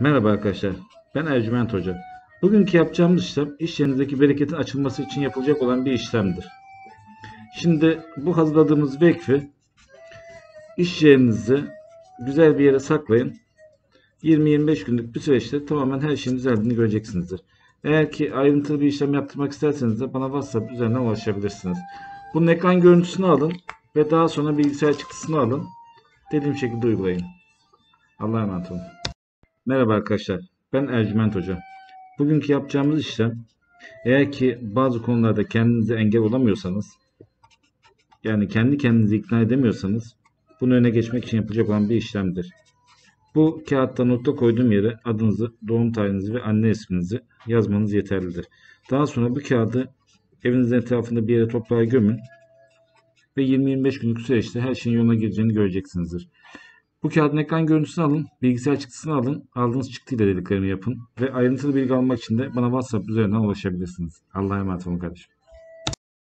Merhaba arkadaşlar, ben Ercüment Hoca. Bugünkü yapacağımız işlem, iş yerinizdeki bereketin açılması için yapılacak olan bir işlemdir. Şimdi bu hazırladığımız vekfi, iş yerinizi güzel bir yere saklayın. 20-25 günlük bir süreçte tamamen her şeyin düzeldiğini göreceksinizdir. Eğer ki ayrıntılı bir işlem yaptırmak isterseniz de bana WhatsApp üzerinden ulaşabilirsiniz. Bunun ekran görüntüsünü alın ve daha sonra bilgisayar çıktısını alın. Dediğim şekilde uygulayın. Allah'a emanet olun. Merhaba arkadaşlar, ben Ercüment Hoca. Bugünkü yapacağımız işlem, eğer ki bazı konularda kendinize engel olamıyorsanız, yani kendi kendinizi ikna edemiyorsanız, bunu öne geçmek için yapılacak olan bir işlemdir. Bu kağıtta nokta koyduğum yere adınızı, doğum tarihinizi ve anne isminizi yazmanız yeterlidir. Daha sonra bu kağıdı evinizin etrafında bir yere toprağa gömün ve 20-25 günlük süreçte her şeyin yoluna gireceğini göreceksinizdir. Bu kağıdın ekran görüntüsünü alın, bilgisayar çıktısını alın, aldığınız çıktıyla dediklerimi yapın ve ayrıntılı bilgi almak için de bana WhatsApp üzerinden ulaşabilirsiniz. Allah'a emanet olun kardeşim.